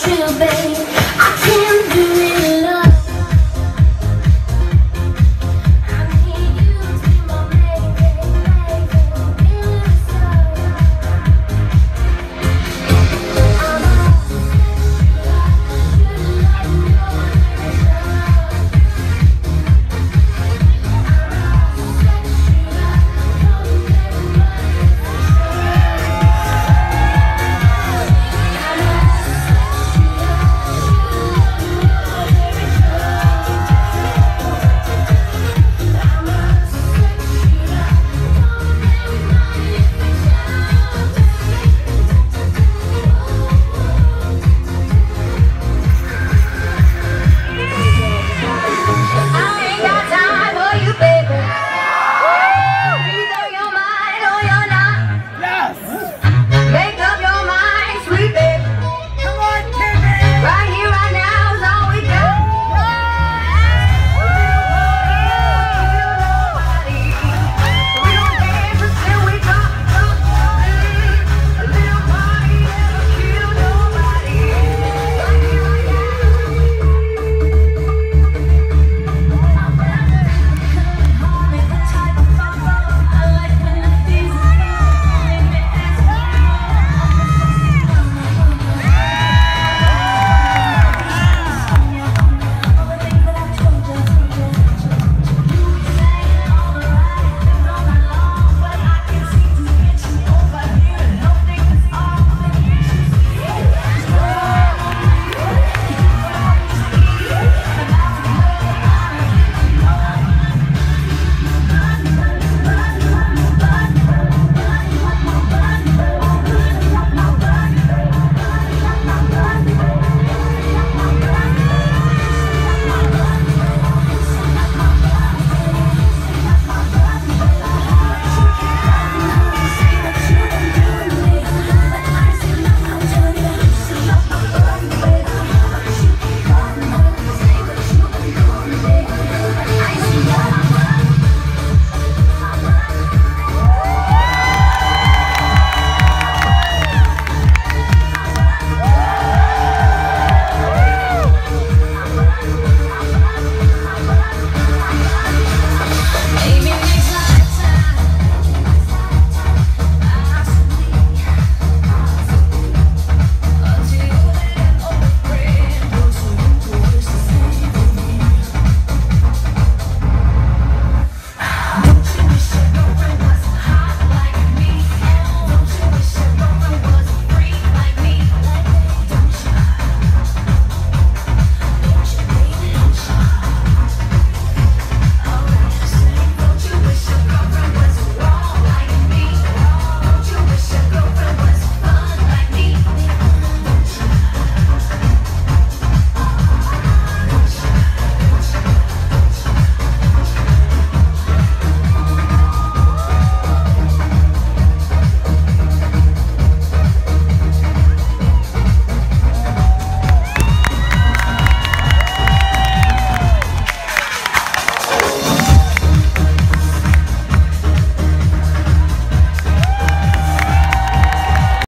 true, baby.